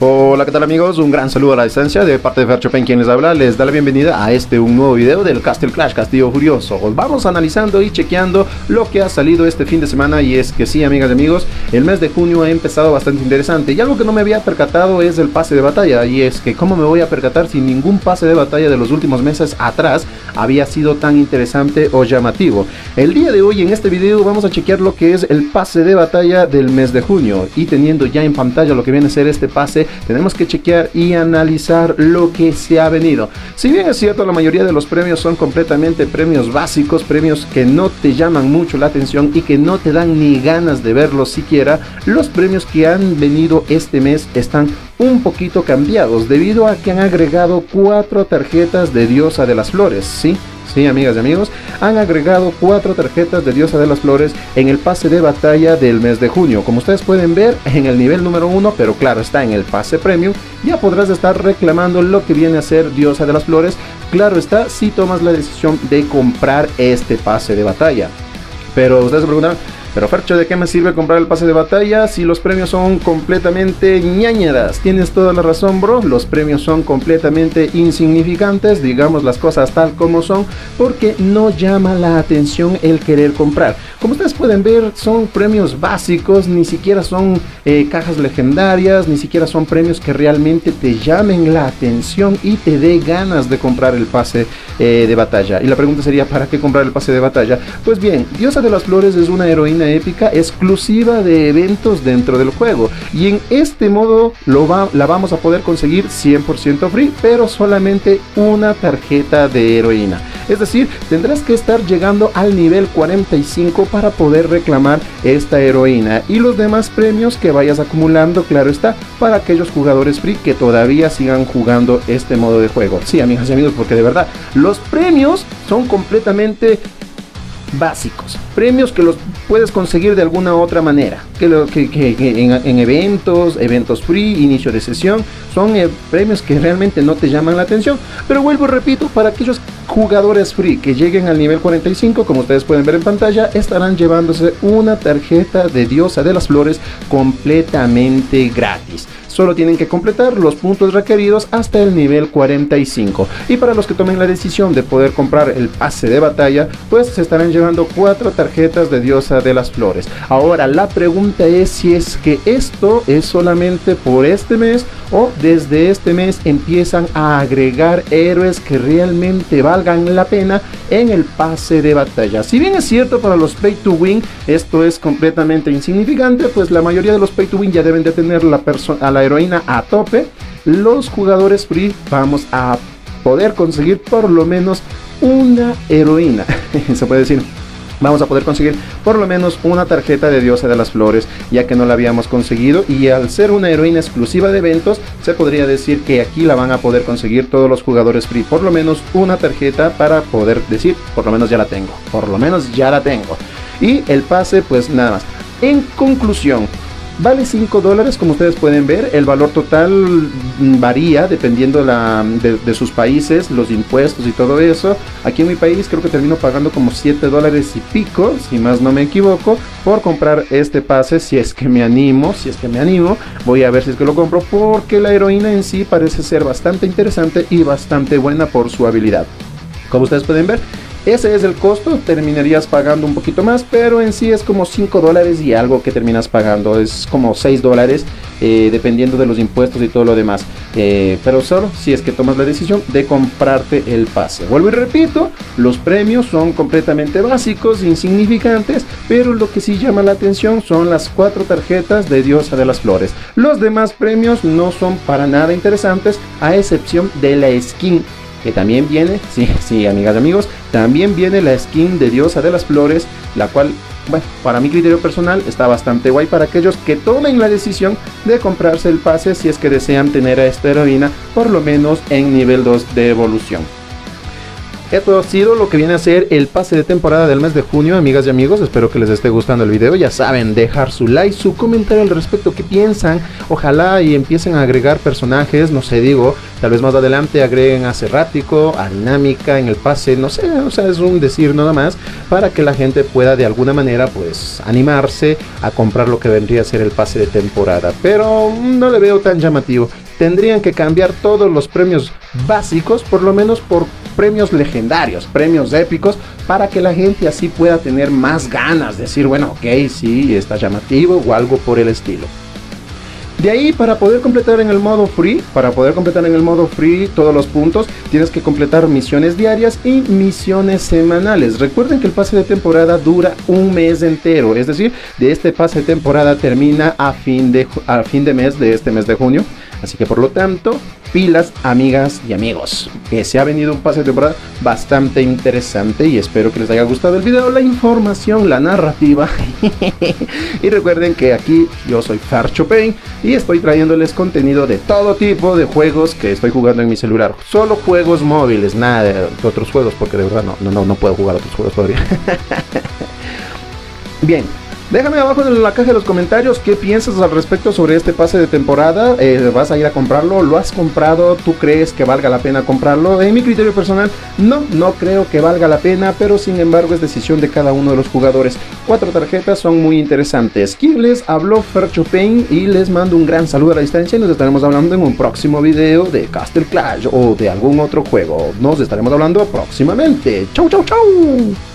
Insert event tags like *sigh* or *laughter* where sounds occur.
Hola, ¿qué tal amigos? Un gran saludo a la distancia de parte de Ferchopen quien les habla. Les da la bienvenida a este un nuevo video del Castle Clash Castillo Furioso. Os vamos analizando y chequeando lo que ha salido este fin de semana y es que sí, amigas y amigos, el mes de junio ha empezado bastante interesante y algo que no me había percatado es el pase de batalla y es que cómo me voy a percatar si ningún pase de batalla de los últimos meses atrás había sido tan interesante o llamativo. El día de hoy en este video vamos a chequear lo que es el pase de batalla del mes de junio y teniendo ya en pantalla lo que viene a ser este pase tenemos que chequear y analizar lo que se ha venido. Si bien es cierto, la mayoría de los premios son completamente premios básicos, premios que no te llaman mucho la atención y que no te dan ni ganas de verlos siquiera, los premios que han venido este mes están un poquito cambiados debido a que han agregado cuatro tarjetas de diosa de las flores, ¿sí? Sí, amigas y amigos, han agregado cuatro tarjetas de Diosa de las Flores en el pase de batalla del mes de junio. Como ustedes pueden ver, en el nivel número uno, pero claro, está en el pase premium, ya podrás estar reclamando lo que viene a ser Diosa de las Flores. Claro está, si tomas la decisión de comprar este pase de batalla. Pero ustedes se preguntan, pero Fercho, ¿de qué me sirve comprar el pase de batalla si los premios son completamente ñañeras? Tienes toda la razón, bro. Los premios son completamente insignificantes, digamos las cosas tal como son, porque no llama la atención el querer comprar. Como ustedes pueden ver, son premios básicos, ni siquiera son eh, cajas legendarias, ni siquiera son premios que realmente te llamen la atención y te dé ganas de comprar el pase eh, de batalla. Y la pregunta sería, ¿para qué comprar el pase de batalla? Pues bien, Diosa de las Flores es una heroína épica exclusiva de eventos dentro del juego. Y en este modo lo va, la vamos a poder conseguir 100% free, pero solamente una tarjeta de heroína. Es decir, tendrás que estar llegando al nivel 45 para poder reclamar esta heroína. Y los demás premios que vayas acumulando, claro está, para aquellos jugadores free que todavía sigan jugando este modo de juego. Sí, amigas y amigos, porque de verdad, los premios son completamente básicos, premios que los puedes conseguir de alguna otra manera, que, lo, que, en, eventos, eventos free, inicio de sesión, son eh, premios que realmente no te llaman la atención, pero vuelvo, repito, para aquellos jugadores free que lleguen al nivel 45, como ustedes pueden ver en pantalla, estarán llevándose una tarjeta de diosa de las flores completamente gratis. Solo tienen que completar los puntos requeridos hasta el nivel 45. Y para los que tomen la decisión de poder comprar el pase de batalla, pues se estarán llevando cuatro tarjetas de diosa de las flores. Ahora la pregunta es si es que esto es solamente por este mes o desde este mes empiezan a agregar héroes que realmente valgan la pena en el pase de batalla. Si bien es cierto para los pay to win esto es completamente insignificante, pues la mayoría de los pay to win ya deben de tener la a la heroína a tope, los jugadores free vamos a poder conseguir por lo menos una heroína. *laughs* Se puede decir. Vamos a poder conseguir por lo menos una tarjeta de diosa de las flores, ya que no la habíamos conseguido. Y al ser una heroína exclusiva de eventos, se podría decir que aquí la van a poder conseguir todos los jugadores free. Por lo menos una tarjeta para poder decir, por lo menos ya la tengo. Por lo menos ya la tengo. Y el pase, pues nada más. En conclusión, Vale 5 dólares, como ustedes pueden ver. El valor total varía dependiendo de, sus países, los impuestos y todo eso. Aquí en mi país creo que termino pagando como 7 dólares y pico, si más no me equivoco, por comprar este pase. Si es que me animo, si es que me animo, voy a ver si es que lo compro porque la heroína en sí parece ser bastante interesante y bastante buena por su habilidad. Como ustedes pueden ver, ese es el costo, terminarías pagando un poquito más, pero en sí es como 5 dólares y algo que terminas pagando, es como 6 dólares eh, dependiendo de los impuestos y todo lo demás. Eh, pero solo si es que tomas la decisión de comprarte el pase. Vuelvo y repito, los premios son completamente básicos, insignificantes, pero lo que sí llama la atención son las cuatro tarjetas de Diosa de las Flores. Los demás premios no son para nada interesantes, a excepción de la skin que también viene, sí, *laughs* sí, amigas y amigos, también viene la skin de Diosa de las Flores, la cual, bueno, para mi criterio personal está bastante guay para aquellos que tomen la decisión de comprarse el pase si es que desean tener a esta heroína por lo menos en nivel 2 de evolución. Esto ha sido lo que viene a ser el pase de temporada del mes de junio, amigas y amigos. Espero que les esté gustando el video. Ya saben, dejar su like, su comentario al respecto, qué piensan. Ojalá y empiecen a agregar personajes, no sé, digo, tal vez más adelante agreguen a Cerrático, a Dinámica en el pase, no sé, o sea, es un decir nada más, para que la gente pueda de alguna manera, pues, animarse a comprar lo que vendría a ser el pase de temporada. Pero no le veo tan llamativo tendrían que cambiar todos los premios básicos, por lo menos por premios legendarios, premios épicos, para que la gente así pueda tener más ganas de decir, bueno, ok, sí, está llamativo o algo por el estilo. De ahí para poder completar en el modo free, para poder completar en el modo free todos los puntos, tienes que completar misiones diarias y misiones semanales. Recuerden que el pase de temporada dura un mes entero, es decir, de este pase de temporada termina a fin de, a fin de mes de este mes de junio. Así que por lo tanto, pilas, amigas y amigos. Que se ha venido un pase de temporada bastante interesante y espero que les haya gustado el video, la información, la narrativa. *laughs* y recuerden que aquí yo soy Farcho Pain y estoy trayéndoles contenido de todo tipo de juegos que estoy jugando en mi celular. Solo juegos móviles, nada de otros juegos porque de verdad no, no, no puedo jugar otros juegos todavía. *laughs* Bien, Déjame abajo en la caja de los comentarios qué piensas al respecto sobre este pase de temporada. Eh, ¿Vas a ir a comprarlo? ¿Lo has comprado? ¿Tú crees que valga la pena comprarlo? En mi criterio personal, no, no creo que valga la pena, pero sin embargo es decisión de cada uno de los jugadores. Cuatro tarjetas son muy interesantes. Quien les habló Fercho Pain y les mando un gran saludo a la distancia y nos estaremos hablando en un próximo video de Castle Clash o de algún otro juego. Nos estaremos hablando próximamente. Chau, chau, chau.